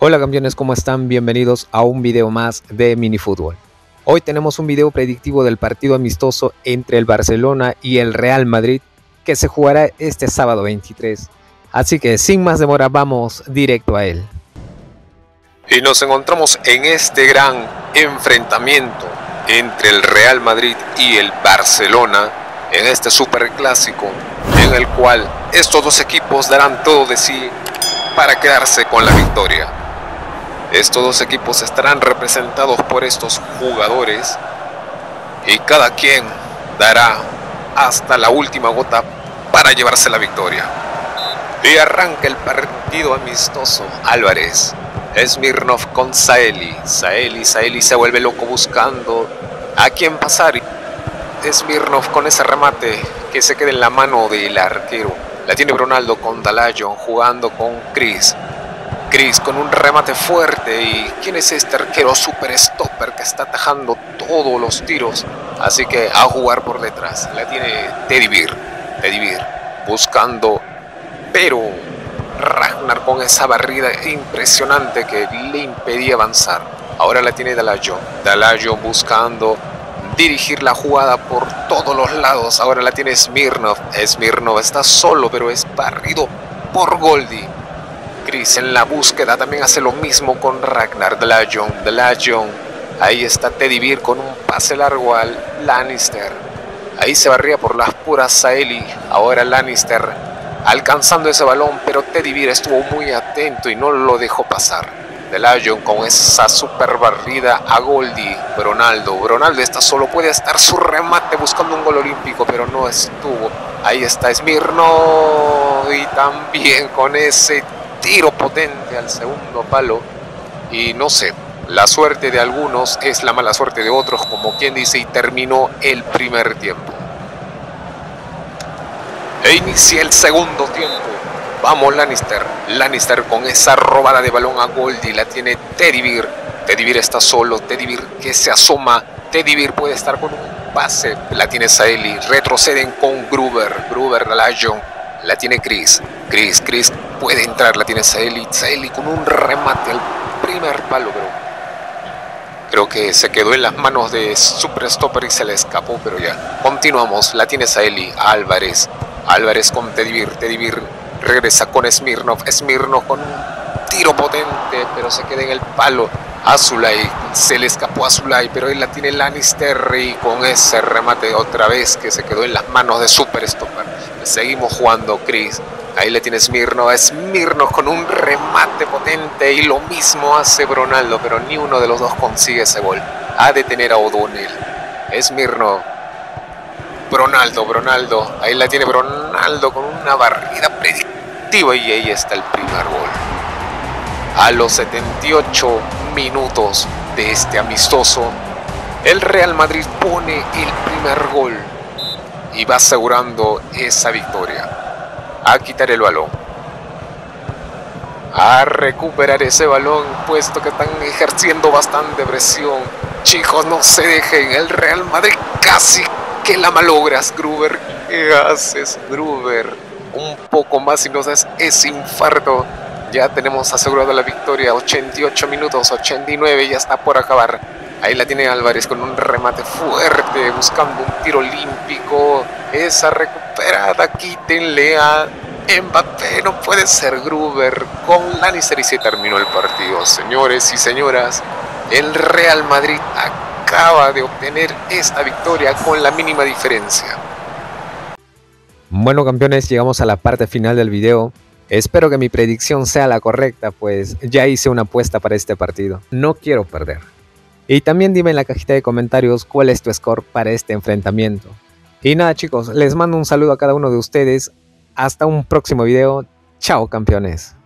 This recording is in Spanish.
Hola campeones, ¿cómo están? Bienvenidos a un video más de Minifútbol. Hoy tenemos un video predictivo del partido amistoso entre el Barcelona y el Real Madrid que se jugará este sábado 23. Así que sin más demora vamos directo a él. Y nos encontramos en este gran enfrentamiento entre el Real Madrid y el Barcelona en este superclásico en el cual estos dos equipos darán todo de sí para quedarse con la victoria. Estos dos equipos estarán representados por estos jugadores y cada quien dará hasta la última gota para llevarse la victoria. Y arranca el partido amistoso. Álvarez, Smirnov con Saeli. Saeli, Saeli se vuelve loco buscando a quién pasar. Smirnov con ese remate que se queda en la mano del arquero. La tiene Ronaldo con Dalayon jugando con Chris. Chris con un remate fuerte y quién es este arquero super stopper que está atajando todos los tiros. Así que a jugar por detrás. La tiene Teddy Beer. Buscando, pero Ragnar con esa barrida impresionante que le impedía avanzar. Ahora la tiene Dalayon. Dalayon buscando dirigir la jugada por todos los lados. Ahora la tiene Smirnov. Smirnov está solo, pero es barrido por Goldie. En la búsqueda también hace lo mismo con Ragnar Delajon. Delajon. Ahí está Teddy Beer con un pase largo al Lannister. Ahí se barría por las puras Saeli. Ahora Lannister alcanzando ese balón, pero Teddy Beer estuvo muy atento y no lo dejó pasar. Delajon con esa super barrida a Goldie. Ronaldo. Ronaldo está solo, puede estar su remate buscando un gol olímpico, pero no estuvo. Ahí está Smirno y también con ese tiro potente al segundo palo. Y no sé, la suerte de algunos es la mala suerte de otros, como quien dice, y terminó el primer tiempo. E inicia el segundo tiempo. Vamos Lannister. Lannister con esa robada de balón a Goldie. La tiene Teddy Beer. Teddy Beer está solo. Teddy Beer que se asoma. Teddy Beer puede estar con un pase. La tiene Saeli. Retroceden con Gruber. Gruber, Lion. La tiene Chris. Chris, Chris puede entrar, la tiene Saeli. Saeli con un remate al primer palo, pero creo que se quedó en las manos de Super Stopper y se le escapó, pero ya. Continuamos, la tiene Saeli. Álvarez. Álvarez con Tedivir. Tedivir regresa con Smirnov. Smirnov con un tiro potente, pero se queda en el palo. Azulay, se le escapó a Azulay, pero él la tiene Lannister y con ese remate otra vez que se quedó en las manos de Super Stopper. Seguimos jugando, Chris. Ahí le tiene Smirno, Smirno con un remate potente y lo mismo hace Ronaldo, pero ni uno de los dos consigue ese gol. A detener a O'Donnell. Smirno. Bronaldo, Bronaldo. Ahí la tiene Bronaldo con una barrida predictiva y ahí está el primer gol. A los 78 minutos de este amistoso, el Real Madrid pone el primer gol y va asegurando esa victoria. A quitar el balón. A recuperar ese balón, puesto que están ejerciendo bastante presión. Chicos, no se dejen. El Real Madrid casi que la malogras, Gruber. ¿Qué haces, Gruber? Un poco más y nos das ese infarto. Ya tenemos asegurado la victoria. 88 minutos, 89, ya está por acabar. Ahí la tiene Álvarez con un remate fuerte, buscando un tiro olímpico. Esa recuperada, quítenle a Mbappé. No puede ser Gruber con Lannister y se terminó el partido. Señores y señoras, el Real Madrid acaba de obtener esta victoria con la mínima diferencia. Bueno campeones, llegamos a la parte final del video. Espero que mi predicción sea la correcta, pues ya hice una apuesta para este partido. No quiero perder. Y también dime en la cajita de comentarios cuál es tu score para este enfrentamiento. Y nada chicos, les mando un saludo a cada uno de ustedes. Hasta un próximo video. Chao campeones.